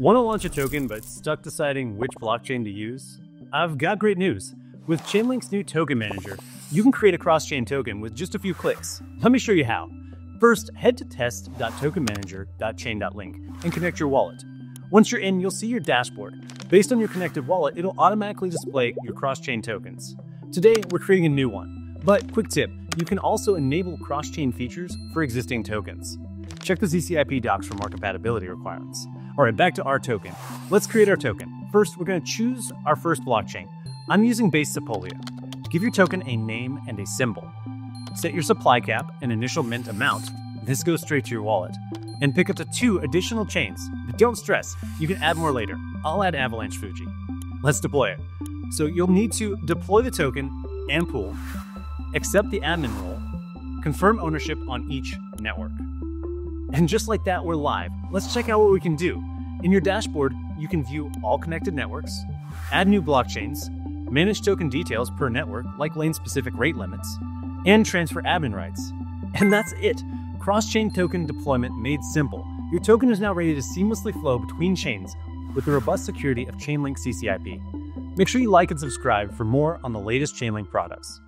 Want to launch a token but stuck deciding which blockchain to use? I've got great news. With Chainlink's new token manager, you can create a cross-chain token with just a few clicks. Let me show you how. First, head to test.tokenmanager.chain.link and connect your wallet. Once you're in, you'll see your dashboard. Based on your connected wallet, it'll automatically display your cross-chain tokens. Today, we're creating a new one. But quick tip, you can also enable cross-chain features for existing tokens. Check the CCIP docs for more compatibility requirements. All right, back to our token. Let's create our token. First, we're going to choose our first blockchain. I'm using Base Sepolia. Give your token a name and a symbol. Set your supply cap and initial mint amount. This goes straight to your wallet. And pick up to two additional chains. But don't stress, you can add more later. I'll add Avalanche Fuji. Let's deploy it. So you'll need to deploy the token and pool, accept the admin role, confirm ownership on each network. And just like that, we're live. Let's check out what we can do. In your dashboard, you can view all connected networks, add new blockchains, manage token details per network, like lane specific rate limits, and transfer admin rights. And that's it. Cross chain token deployment made simple. Your token is now ready to seamlessly flow between chains with the robust security of Chainlink CCIP. Make sure you like and subscribe for more on the latest Chainlink products.